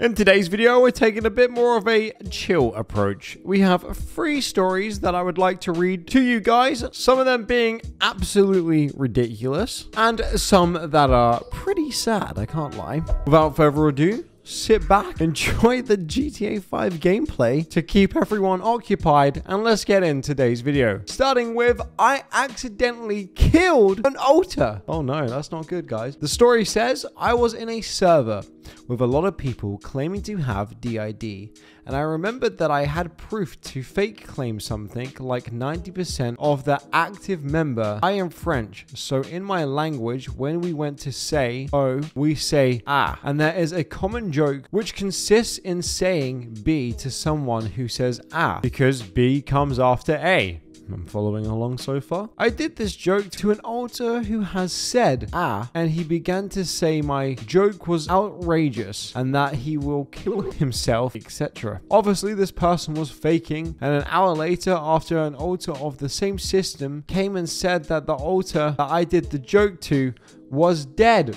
In today's video, we're taking a bit more of a chill approach. We have three stories that I would like to read to you guys, some of them being absolutely ridiculous, and some that are pretty sad, I can't lie. Without further ado, sit back, enjoy the GTA 5 gameplay to keep everyone occupied, and let's get in today's video. Starting with, I accidentally killed an alter. Oh no, that's not good, guys. The story says, I was in a server with a lot of people claiming to have DID, and I remembered that I had proof to fake claim something like 90% of the active member. I am French, so in my language, when we went to say oh, we say ah, and there is a common joke which consists in saying B to someone who says ah, because B comes after A. I'm following along so far. I did this joke to an alter who has said ah, and he began to say my joke was outrageous and that he will kill himself, etc. Obviously, this person was faking, and an hour later, after an alter of the same system came and said that the alter that I did the joke to was dead.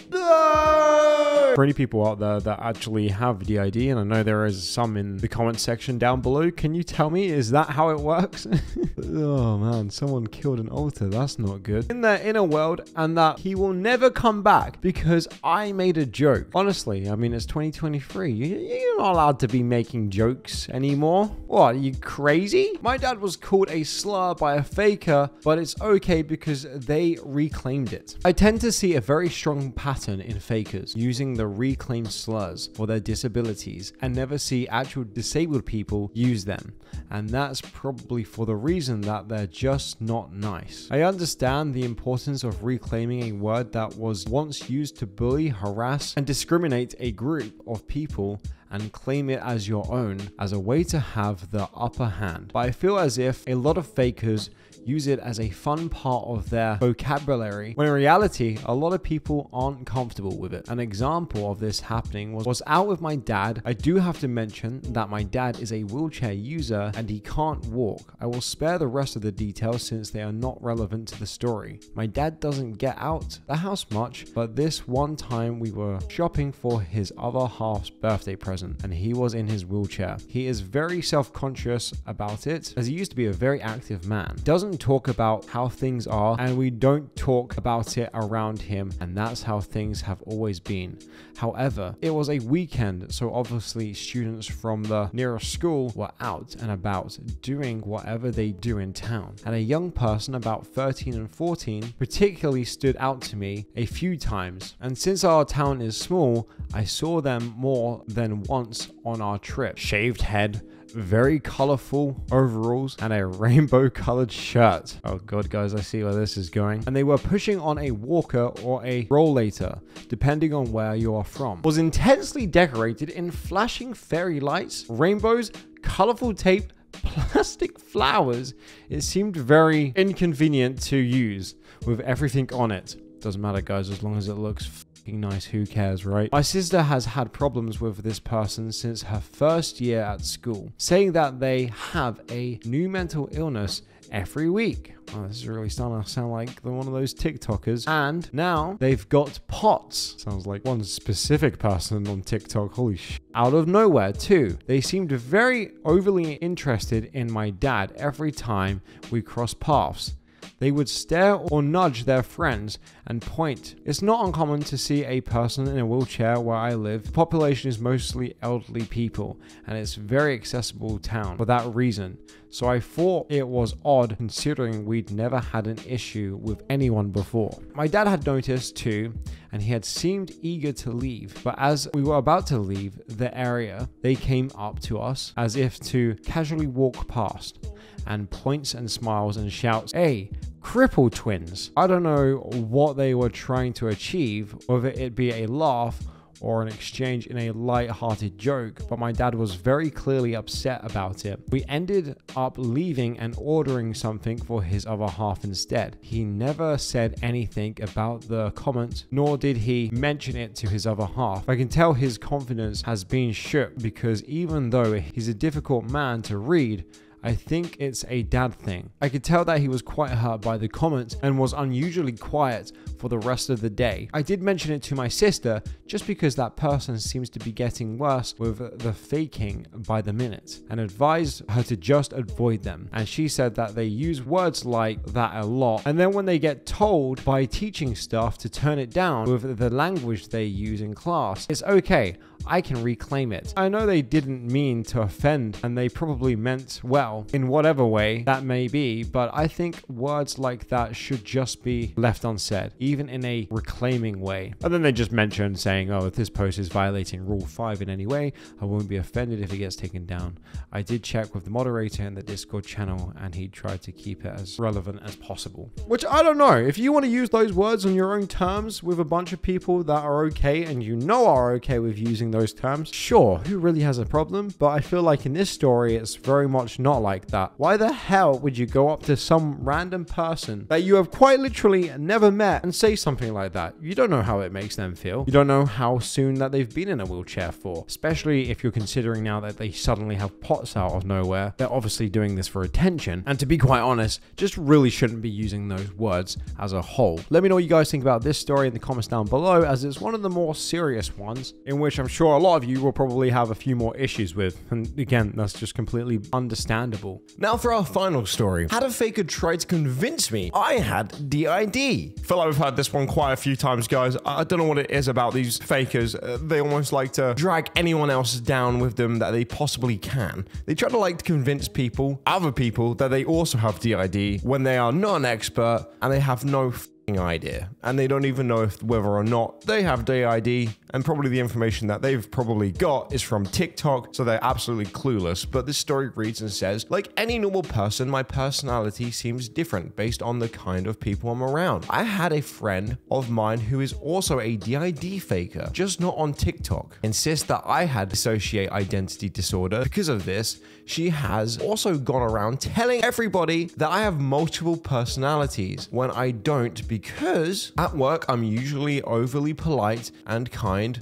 Any people out there that actually have DID, and I know there is some in the comment section down below, can you tell me, is that how it works? oh man, someone killed an alter. That's not good. In their inner world, and that he will never come back because I made a joke. Honestly, I mean, it's 2023. You're not allowed to be making jokes anymore. What, are you crazy? My dad was called a slur by a faker, but it's okay because they reclaimed it. I tend to see a very strong pattern in fakers using the reclaimed slurs for their disabilities and never see actual disabled people use them. And that's probably for the reason that they're just not nice. I understand the importance of reclaiming a word that was once used to bully, harass, and discriminate a group of people and claim it as your own as a way to have the upper hand. But I feel as if a lot of fakers use it as a fun part of their vocabulary, when in reality, a lot of people aren't comfortable with it. An example of this happening was, was out with my dad. I do have to mention that my dad is a wheelchair user and he can't walk. I will spare the rest of the details since they are not relevant to the story. My dad doesn't get out the house much, but this one time we were shopping for his other half's birthday present and he was in his wheelchair. He is very self-conscious about it as he used to be a very active man. Doesn't talk about how things are and we don't talk about it around him, and that's how things have always been. However, it was a weekend, so obviously students from the nearest school were out and about doing whatever they do in town. And a young person about 13 and 14 particularly stood out to me a few times. And since our town is small, I saw them more than once on our trip. Shaved head, very colorful overalls, and a rainbow colored shirt. Oh god, guys, I see where this is going. And they were pushing on a walker or a rollator, depending on where you are from. Was intensely decorated in flashing fairy lights, rainbows, colorful tape, plastic flowers. It seemed very inconvenient to use with everything on it. Doesn't matter, guys, as long as it looks nice, who cares, right? My sister has had problems with this person since her first year at school, saying that they have a new mental illness every week. Oh, this is really starting to sound like one of those TikTokers. And now they've got POTS. Sounds like one specific person on TikTok. Holy sh! Out of nowhere, too. They seemed very overly interested in my dad every time we cross paths. They would stare or nudge their friends and point. It's not uncommon to see a person in a wheelchair where I live. The population is mostly elderly people and it's a very accessible town for that reason. So I thought it was odd considering we'd never had an issue with anyone before. My dad had noticed too and he had seemed eager to leave. But as we were about to leave the area, they came up to us as if to casually walk past and points and smiles and shouts, Hey, cripple twins. I don't know what they were trying to achieve, whether it be a laugh or an exchange in a light-hearted joke, but my dad was very clearly upset about it. We ended up leaving and ordering something for his other half instead. He never said anything about the comment, nor did he mention it to his other half. I can tell his confidence has been shook because even though he's a difficult man to read, I think it's a dad thing. I could tell that he was quite hurt by the comments and was unusually quiet for the rest of the day. I did mention it to my sister just because that person seems to be getting worse with the faking by the minute and advised her to just avoid them. And she said that they use words like that a lot. And then when they get told by teaching staff to turn it down with the language they use in class, it's okay. I can reclaim it. I know they didn't mean to offend and they probably meant well in whatever way that may be, but I think words like that should just be left unsaid, even in a reclaiming way. And then they just mentioned saying, oh, if this post is violating Rule 5 in any way, I won't be offended if it gets taken down. I did check with the moderator in the Discord channel and he tried to keep it as relevant as possible. Which I don't know. If you want to use those words on your own terms with a bunch of people that are okay and you know are okay with using those terms, sure, who really has a problem? But I feel like in this story, it's very much not like that. Why the hell would you go up to some random person that you have quite literally never met and say something like that? You don't know how it makes them feel. You don't know how soon that they've been in a wheelchair for, especially if you're considering now that they suddenly have POTS out of nowhere. They're obviously doing this for attention. And to be quite honest, just really shouldn't be using those words as a whole. Let me know what you guys think about this story in the comments down below, as it's one of the more serious ones, in which I'm sure a lot of you will probably have a few more issues with. And again, that's just completely understandable. Now for our final story. Had a faker try to convince me I had DID? feel like we've heard this one quite a few times, guys. I don't know what it is about these fakers. Uh, they almost like to drag anyone else down with them that they possibly can. They try to like to convince people, other people, that they also have DID when they are not an expert and they have no idea and they don't even know if whether or not they have DID and probably the information that they've probably got is from TikTok so they're absolutely clueless. But this story reads and says like any normal person my personality seems different based on the kind of people I'm around. I had a friend of mine who is also a DID faker just not on TikTok. Insists that I had dissociate identity disorder. Because of this she has also gone around telling everybody that I have multiple personalities when I don't because at work I'm usually overly polite and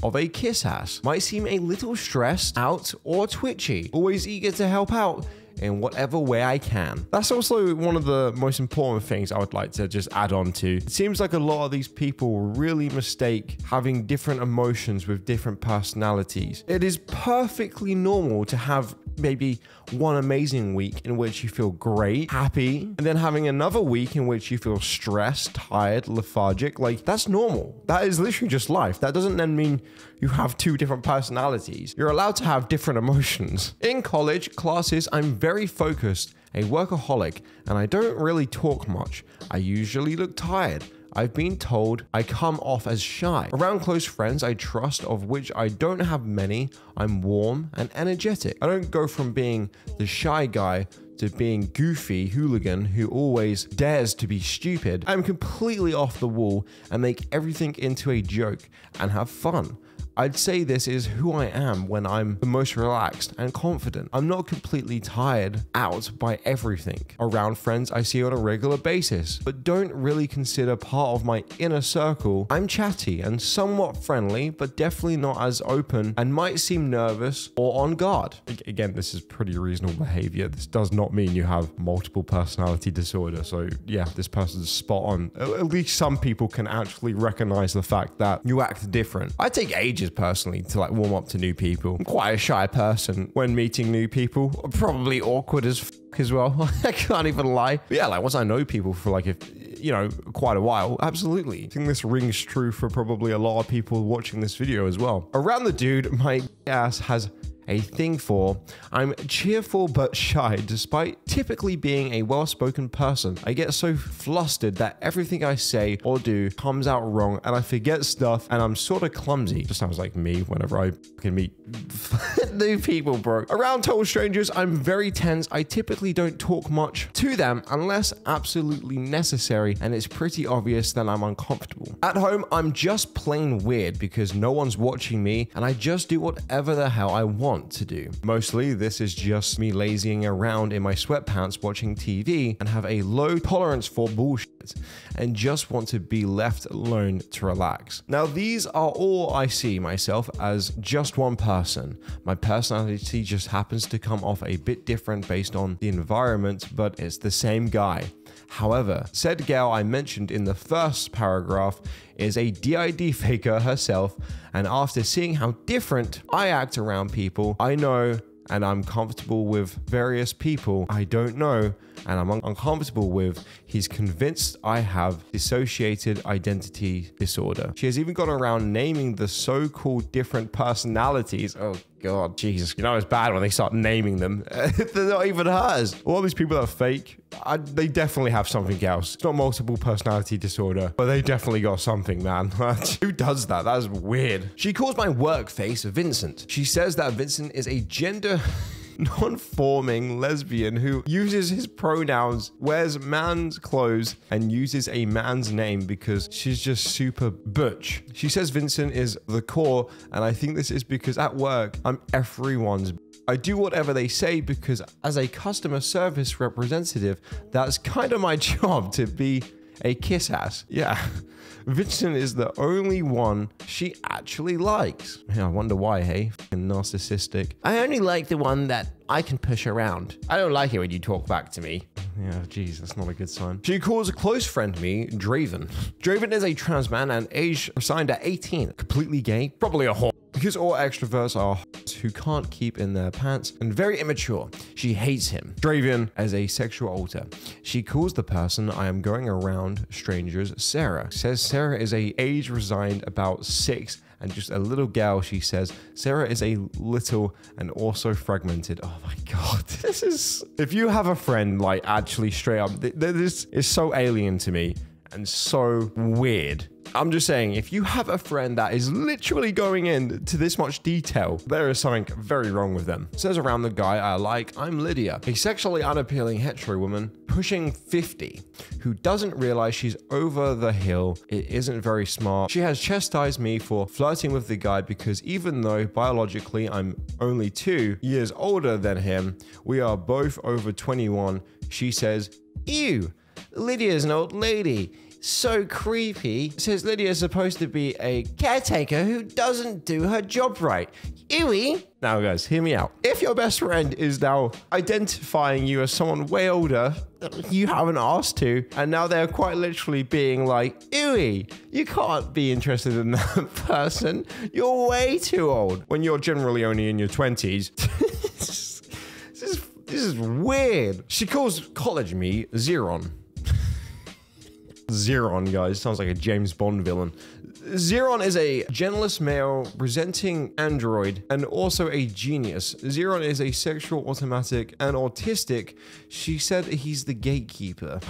of a kiss ass. Might seem a little stressed out or twitchy, always eager to help out in whatever way I can. That's also one of the most important things I would like to just add on to. It seems like a lot of these people really mistake having different emotions with different personalities. It is perfectly normal to have maybe one amazing week in which you feel great, happy, and then having another week in which you feel stressed, tired, lethargic. Like, that's normal. That is literally just life. That doesn't then mean you have two different personalities. You're allowed to have different emotions. In college classes, I'm very focused, a workaholic, and I don't really talk much. I usually look tired. I've been told I come off as shy. Around close friends I trust, of which I don't have many, I'm warm and energetic. I don't go from being the shy guy to being goofy hooligan who always dares to be stupid. I'm completely off the wall and make everything into a joke and have fun. I'd say this is who I am when I'm the most relaxed and confident. I'm not completely tired out by everything around friends I see on a regular basis, but don't really consider part of my inner circle. I'm chatty and somewhat friendly, but definitely not as open and might seem nervous or on guard. Again, this is pretty reasonable behavior. This does not mean you have multiple personality disorder. So, yeah, this person's spot on. At least some people can actually recognize the fact that you act different. I take ages personally to like warm up to new people. I'm quite a shy person when meeting new people. I'm probably awkward as as well. I can't even lie. But yeah, like once I know people for like if you know quite a while, absolutely. I think this rings true for probably a lot of people watching this video as well. Around the dude, my ass has a thing for. I'm cheerful but shy, despite typically being a well spoken person. I get so flustered that everything I say or do comes out wrong and I forget stuff and I'm sort of clumsy. Just sounds like me whenever I can meet new people, bro. Around total strangers, I'm very tense. I typically don't talk much to them unless absolutely necessary, and it's pretty obvious that I'm uncomfortable. At home, I'm just plain weird because no one's watching me and I just do whatever the hell I want want to do. Mostly, this is just me lazying around in my sweatpants watching TV and have a low tolerance for bullshit. and just want to be left alone to relax. Now, these are all I see myself as just one person. My personality just happens to come off a bit different based on the environment, but it's the same guy. However, said gal I mentioned in the first paragraph is a DID faker herself, and after seeing how different I act around people, I know and I'm comfortable with various people. I don't know and I'm un- uncomfortable with, he's convinced I have dissociated identity disorder. She has even gone around naming the so called different personalities. Oh, God, Jesus. You know, it's bad when they start naming them. They're not even hers. All these people are fake. I, they definitely have something else. It's not multiple personality disorder, but they definitely got something, man. Who does that? That is weird. She calls my work face Vincent. She says that Vincent is a gender. Non-forming lesbian who uses his pronouns, wears man's clothes, and uses a man's name because she's just super butch. She says Vincent is the core, and I think this is because at work, I'm everyone's I do whatever they say because as a customer service representative, that's kind of my job to be a kiss ass. Yeah. Vincent is the only one she actually likes. Yeah, I wonder why, hey? Fucking narcissistic. I only like the one that I can push around. I don't like it when you talk back to me. Yeah, geez, that's not a good sign. She calls a close friend me Draven. Draven is a trans man and age assigned at 18. Completely gay, probably a whore. Because all extroverts are who can't keep in their pants and very immature. She hates him. Draven as a sexual alter. She calls the person I am going around strangers Sarah. Says Sarah is a age resigned about six and just a little gal, she says. Sarah is a little and also fragmented. Oh my god. This is. If you have a friend, like actually straight up, th- th- this is so alien to me and so weird. I'm just saying, if you have a friend that is literally going into this much detail, there is something very wrong with them. Says around the guy I like, I'm Lydia, a sexually unappealing hetero woman pushing 50 who doesn't realize she's over the hill. It isn't very smart. She has chastised me for flirting with the guy because even though biologically I'm only two years older than him, we are both over 21. She says, Ew, Lydia's an old lady so creepy. Says Lydia's supposed to be a caretaker who doesn't do her job right. Ewy. Now, guys, hear me out. If your best friend is now identifying you as someone way older you haven't asked to, and now they're quite literally being like, Ewy, you can't be interested in that person. You're way too old when you're generally only in your 20s. this, is, this is weird. She calls college me Xeron. Xeron, guys. Sounds like a James Bond villain. Xeron is a genderless male presenting android and also a genius. Xeron is a sexual automatic and autistic. She said he's the gatekeeper.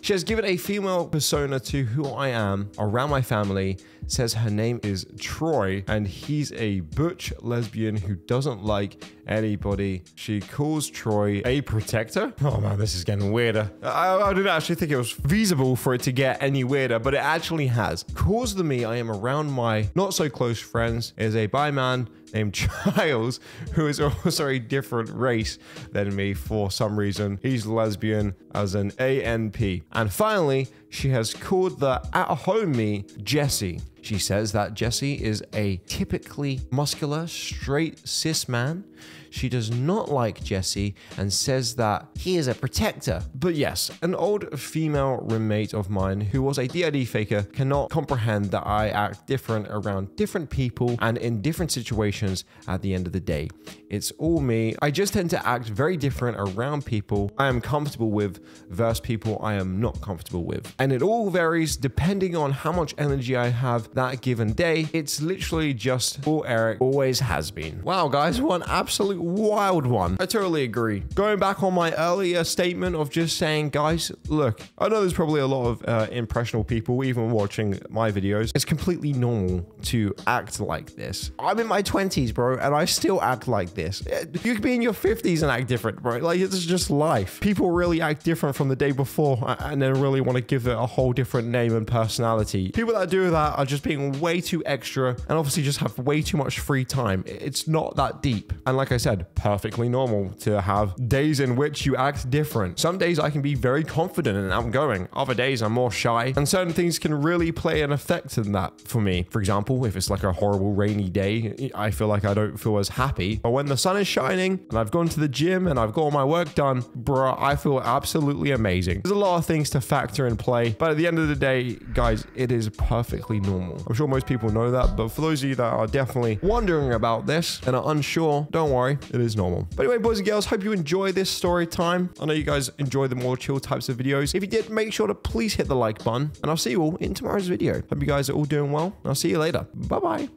She has given a female persona to who I am around my family, says her name is Troy, and he's a butch lesbian who doesn't like anybody. She calls Troy a protector. Oh man, this is getting weirder. I, I didn't actually think it was feasible for it to get any weirder, but it actually has. Calls the me I am around my not so close friends is a bi man named Giles, who is also a different race than me for some reason. He's lesbian as an ANP. And finally, she has called the at home me Jesse. She says that Jesse is a typically muscular, straight cis man. She does not like Jesse and says that he is a protector. But yes, an old female roommate of mine who was a DID faker cannot comprehend that I act different around different people and in different situations at the end of the day. It's all me. I just tend to act very different around people I am comfortable with versus people I am not comfortable with. And it all varies depending on how much energy I have that given day. It's literally just all Eric always has been. Wow, guys, one absolute wild one. I totally agree. Going back on my earlier statement of just saying, guys, look, I know there's probably a lot of uh, impressionable people even watching my videos. It's completely normal to act like this. I'm in my 20s, bro, and I still act like this. You could be in your 50s and act different, bro. Like, it's just life. People really act different from the day before and then really want to give it a whole different name and personality. People that do that are just being way too extra and obviously just have way too much free time. It's not that deep. And like I said, said, perfectly normal to have days in which you act different. Some days I can be very confident and outgoing. Other days I'm more shy. And certain things can really play an effect in that for me. For example, if it's like a horrible rainy day, I feel like I don't feel as happy. But when the sun is shining and I've gone to the gym and I've got all my work done, bruh, I feel absolutely amazing. There's a lot of things to factor in play. But at the end of the day, guys, it is perfectly normal. I'm sure most people know that. But for those of you that are definitely wondering about this and are unsure, don't worry, it is normal. But anyway, boys and girls, hope you enjoy this story time. I know you guys enjoy the more chill types of videos. If you did, make sure to please hit the like button. And I'll see you all in tomorrow's video. Hope you guys are all doing well. I'll see you later. Bye bye.